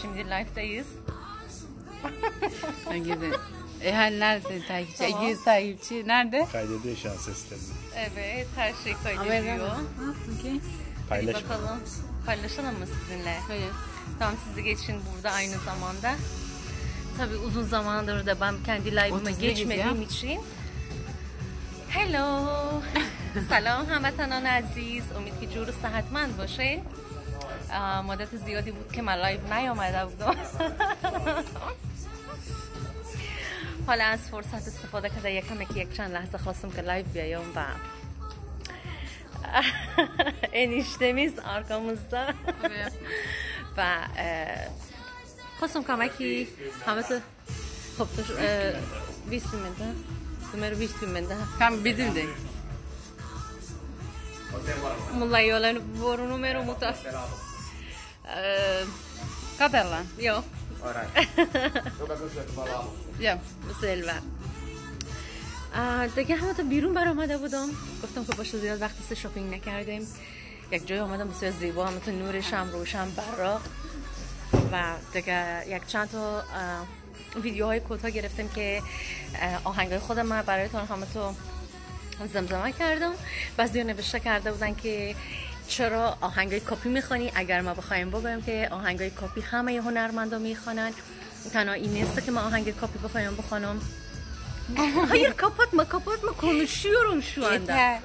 Şimdi live'dayız. Gidin. E hani nerede takipçi? Tamam. 200 takipçi nerede? Kaydediyor şu an seslerini. Evet, her şey Amerika'da. kaydediyor. Ha, okey. Hadi Paylaşma. bakalım. Paylaşalım mı sizinle? Hayır. Tamam sizi geçin burada aynı zamanda. Tabii uzun zamandır da ben kendi live'ıma 31 geçmediğim için. Hello. سلام هموطنان عزیز امید که جور صحتمند باشه آه، مدت زیادی بود که من لایو نیامده بودم. حالا از فرصت استفاده کرده یکم که یک چند لحظه خواستم که لایو بیایم و eniştemiz arkamızda و خواستم کمکی همه تو خب تو اه، 20 میده numara 20 میده Tam bizim de. Mulla yolan boru numero muta Katarla. Yo Ya. سلوه آه، دیگه همه تا بیرون برآمده بودم گفتم که باشه زیاد وقتی سه شاپینگ نکردیم یک جای آمدم بسیار زیبا تا نورش هم روشن براق و دیگه یک چند تا ویدیوهای کوتاه گرفتیم که آهنگای خودم من برایتون همه تو زمزمه کردم بعضی نوشته کرده بودن که چرا آهنگای کپی می‌خوانی اگر ما بخوایم بگویم که آهنگای کپی همه هنرمندا می‌خوانن تنها این نیست که من آهنگ کپی بخوایم بخوانم Hayır kapatma kapatma konuşuyorum şu anda. Yeter.